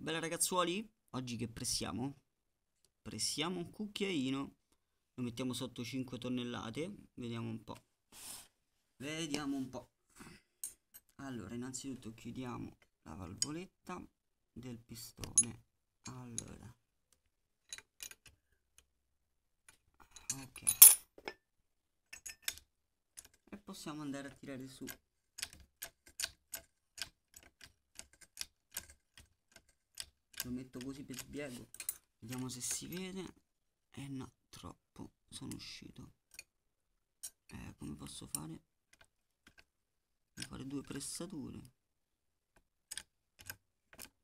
Bella ragazzuoli, oggi che pressiamo? Pressiamo un cucchiaino, lo mettiamo sotto 5 tonnellate, vediamo un po'. Vediamo un po'. Allora, innanzitutto chiudiamo la valvoletta del pistone. Allora. Ok. E possiamo andare a tirare su lo metto così per sbiego. Vediamo se si vede. E eh no troppo. Sono uscito. Eh, come posso fare? Devo fare due pressature.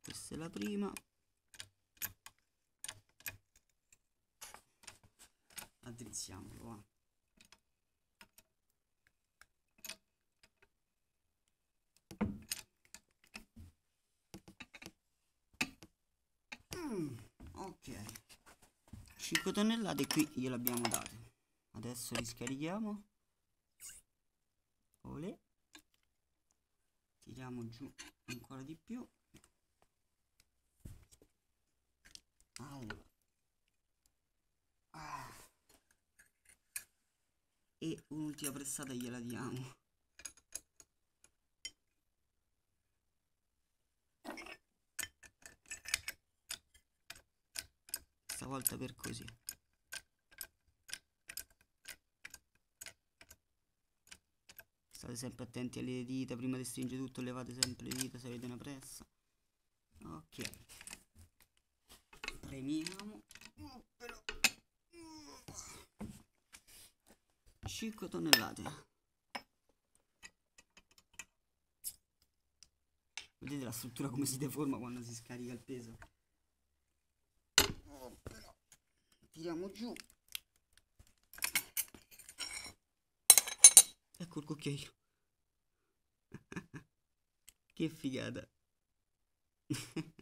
Questa è la prima. Addrizziamolo va Mm, ok 5 tonnellate qui gliele abbiamo date. Adesso li scarichiamo. Olè. tiriamo giù ancora di più. Allora. Ah. e un'ultima pressata gliela diamo stavolta per così. State sempre attenti alle dita prima di stringere tutto levate sempre le dita se avete una pressa. Ok. Premiamo. 5 tonnellate. Vedete la struttura come si deforma quando si scarica il peso tiriamo giù. Ecco il cucchiaio. Che figata.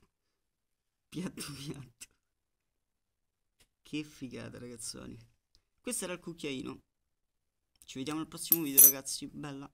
Piatto piatto. Che figata ragazzoni. Questo era il cucchiaino. Ci vediamo al prossimo video ragazzi. Bella